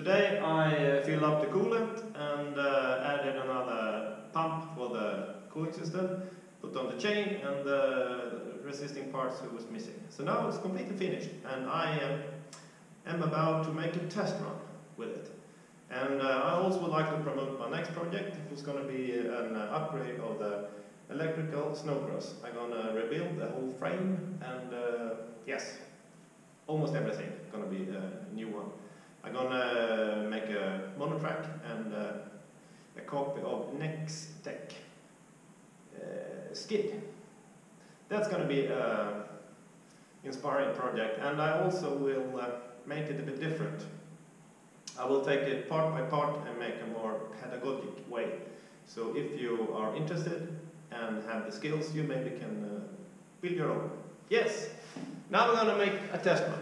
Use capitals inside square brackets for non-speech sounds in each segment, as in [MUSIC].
Today I uh, filled up the coolant and uh, added another pump for the cooling system, put on the chain and the resisting parts who was missing. So now it's completely finished and I uh, am about to make a test run with it. And uh, I also would like to promote my next project, which is going to be an uh, upgrade of the electrical snowcross. I'm going to rebuild the whole frame and uh, yes, almost everything going to be a new one. I'm going to make a monotrack and uh, a copy of Nextech uh, Skid. That's going to be an inspiring project and I also will uh, make it a bit different. I will take it part by part and make a more pedagogic way. So if you are interested and have the skills, you maybe can uh, build your own. Yes, now we're going to make a test run.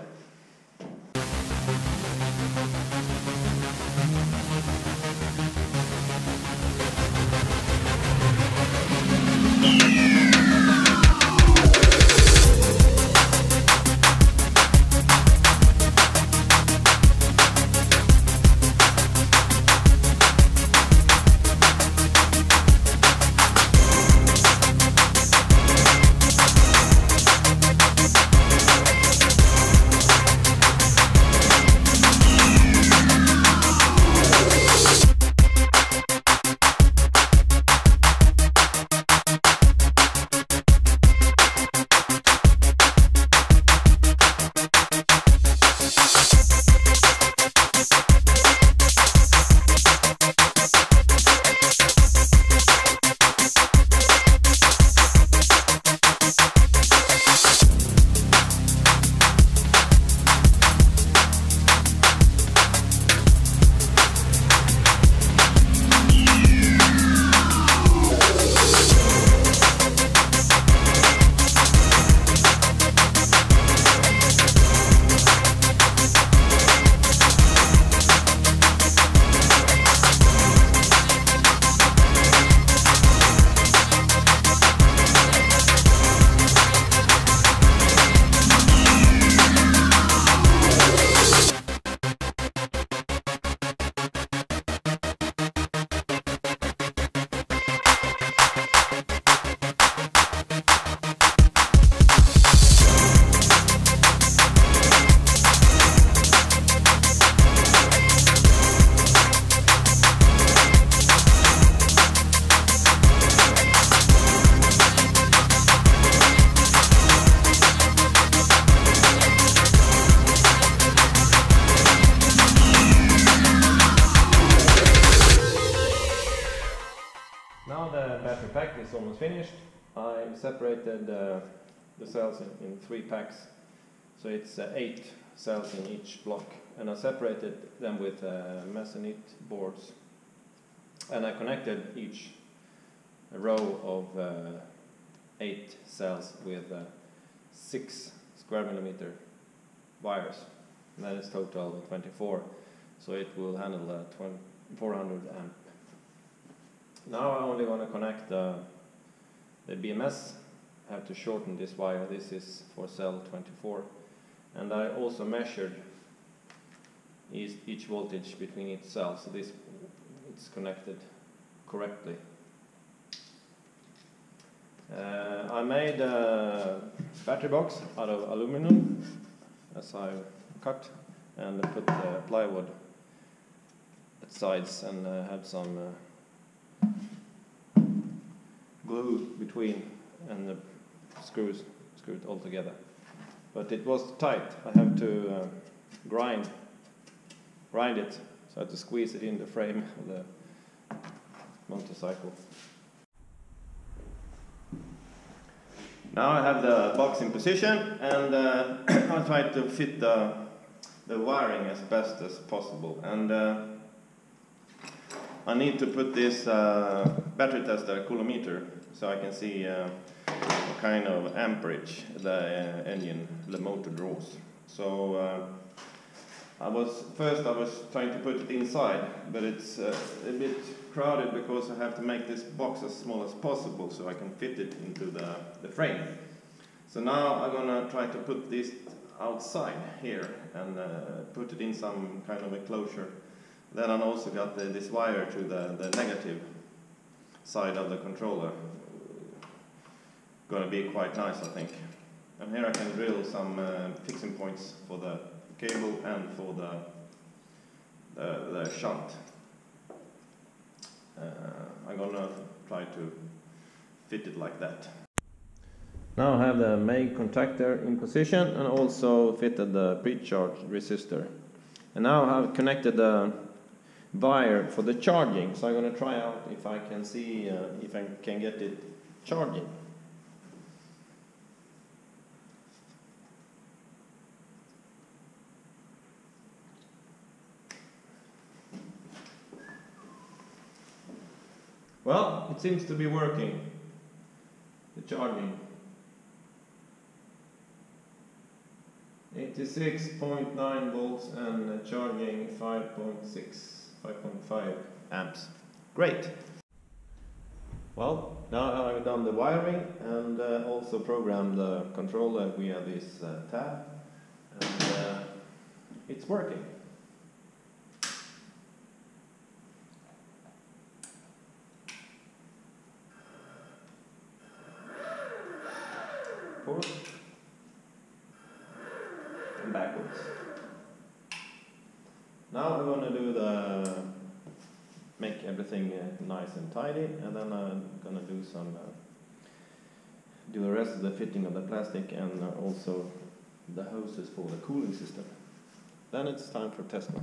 Pack is almost finished. I separated the cells in, in, three packs, so it's uh, eight cells in each block, and I separated them with uh, Masonite boards, and I connected each row of uh, eight cells with uh, six square millimeter wires. And that is total 24, so it will handle uh, 400 amp now I only want to connect the, the BMS. I have to shorten this wire. This is for cell 24. And I also measured each, voltage between each cell, so this it's connected correctly. Uh, I made a battery box out of aluminum, as I cut, and put the plywood at sides and uh, had some uh, glue between and the screws screwed all together. But it was tight. I have to uh, grind grind it, so I had to squeeze it in the frame of the motorcycle. Now I have the box in position and uh, [CLEARS THROAT] I try to fit the, the wiring as best as possible. And uh, I need to put this uh, battery tester coulometer so I can see uh, what kind of amperage the uh, engine, the motor draws. So uh, I was first I was trying to put it inside, but it's uh, a bit crowded because I have to make this box as small as possible so I can fit it into the, the frame. So now I'm gonna try to put this outside here and uh, put it in some kind of enclosure Then I also got the, this wire to the, the negative side of the controller. Gonna be quite nice, I think. And here I can drill some uh, fixing points for the cable and for the, the, the shunt. Uh, I'm gonna try to fit it like that. Now I have the main contactor in position and also fitted the pre-charge resistor. And now I have connected the wire for the charging, so I'm gonna try out if I can see uh, if I can get it charging. Well, it seems to be working. The charging. 86.9 volts and charging 5.6, 5.5 amps. Great. Well, now I've done the wiring and uh, also programmed the controller via this uh, tab. And uh, it's working. Forward and backwards. Now going to do the make everything uh, nice and tidy, and then I'm going to do some uh, do the rest of the fitting of the plastic and uh, also the hoses for the cooling system. Then it's time for testing.